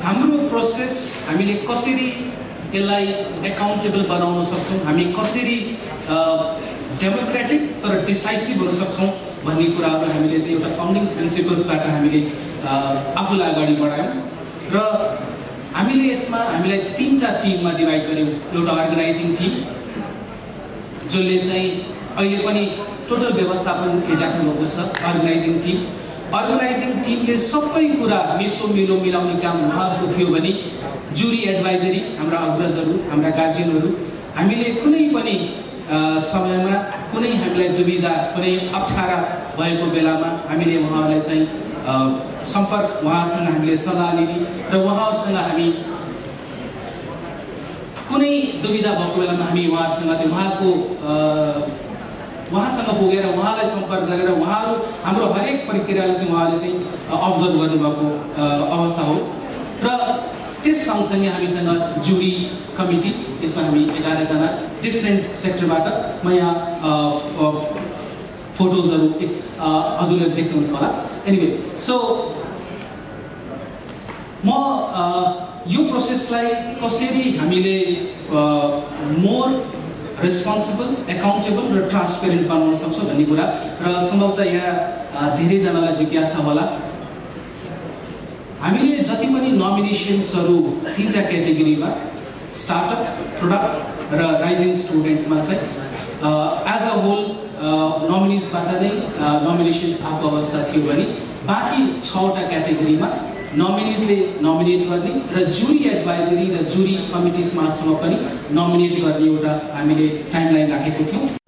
Process हामीले कसरी यसलाई एकाउन्टेबल बनाउन सक्छौँ? हामी कसरी डेमोक्रेटिक तर डिसाइसिभ हुन सक्छौँ भन्ने कुराहरू हामीले चाहिँ एउटा फाउन्डिङ प्रिन्सिपल्सबाट हामीले आफूलाई अगाडि बढायौँ। र हामीले यसमा हामीलाई तिनवटा टिममा डिभाइड गऱ्यौँ। एउटा अर्गनाइजिङ टिम जसले चाहिँ अहिले पनि टोटल व्यवस्थापन हेरिराख्नु भएको छ। अर्गनाइजिङ टिम अर्गनाइजिङ टिमले सबै कुरा मिसो मिलो मिलाउने काम उहाँहरूको थियो भने जुरी एडभाइजरी हाम्रा अग्रजहरू हाम्रा गार्जियनहरू हामीले कुनै पनि समयमा कुनै हामीलाई दुविधा कुनै अप्ठ्यारा भएको बेलामा हामीले उहाँहरूलाई चाहिँ सम्पर्क उहाँसँग हामीले सल्लाह लिने र उहाँहरूसँग हामी कुनै दुविधा भएको बेलामा हामी उहाँहरूसँग चाहिँ उहाँको उहाँसँग पुगेर उहाँलाई सम्पर्क गरेर उहाँहरू हाम्रो हरेक प्रक्रियालाई चाहिँ उहाँले चाहिँ अब्जर्भ गर्नुभएको अवस्था हो। र त्यस सँगसँगै हामीसँग जुरी कमिटी यसमा हामी एघारजना डिफ्रेन्ट सेक्टरबाट म यहाँ फोटोजहरू हजुरले देख्नुहुन्छ होला। एनिवे सो म यो प्रोसेसलाई कसरी हामीले मोर रेस्पोन्सिबल एकाउन्टेबल र ट्रान्सपेरेन्ट बनाउन सक्छौँ भन्ने कुरा र सम्भवतः यहाँ धेरैजनालाई जिज्ञासा होला। हामीले जति पनि नोमिनेसन्सहरू तिनवटा क्याटेगोरीमा स्टार्टअप प्रोडक्ट र राइजिङ स्टुडेन्टमा चाहिँ एज अ होल नोमिनिजबाट नै नोमिनेसन्स आएको अवस्था थियो भने बाँकी छवटा क्याटेगोरीमा नोमिनिजले नोमिनेट गर्ने र जुरी एडभाइजरी र जुरी कमिटिजमासम्म पनि नोमिनेट गर्ने एउटा हामीले टाइमलाइन राखेको थियौँ।